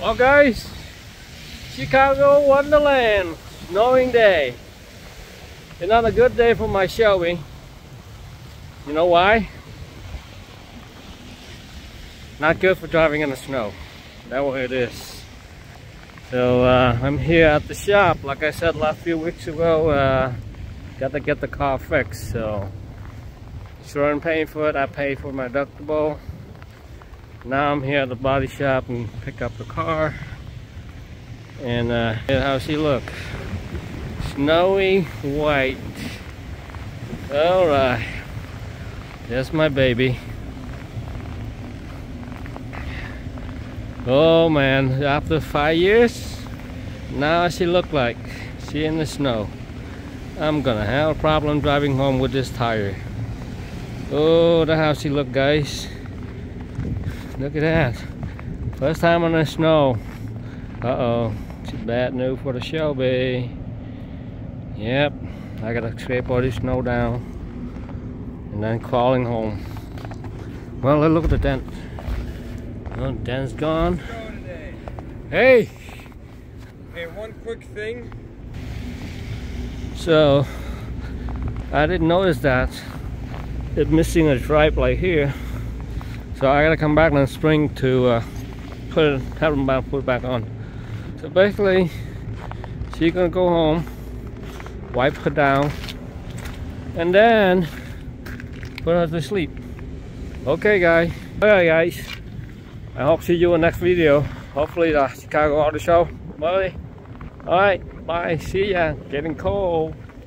Well guys, Chicago Wonderland, snowing day. Another good day for my Shelby. You know why? Not good for driving in the snow. That's what it is. So uh, I'm here at the shop. Like I said last few weeks ago, uh, got to get the car fixed. So I'm paying for it. I pay for my deductible. Now I'm here at the body shop and pick up the car. And uh, how she look? Snowy white. All right. That's my baby. Oh man, after five years, now she look like she in the snow. I'm gonna have a problem driving home with this tire. Oh, the how she look, guys. Look at that. First time on the snow. Uh-oh. It's bad news for the Shelby. Yep. I gotta scrape all this snow down. And then crawling home. Well, look at the dent. Oh, dent's gone. Hey! Hey, one quick thing. So, I didn't notice that. It's missing a stripe like here. So I gotta come back in the spring to uh, put it, have them back, put it back on. So basically, she's gonna go home, wipe her down, and then put her to sleep. Okay, guys. Alright, guys. I hope see you in the next video. Hopefully the Chicago Auto Show. Bye. Alright, bye. See ya. Getting cold.